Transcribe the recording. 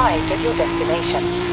arrived at your destination.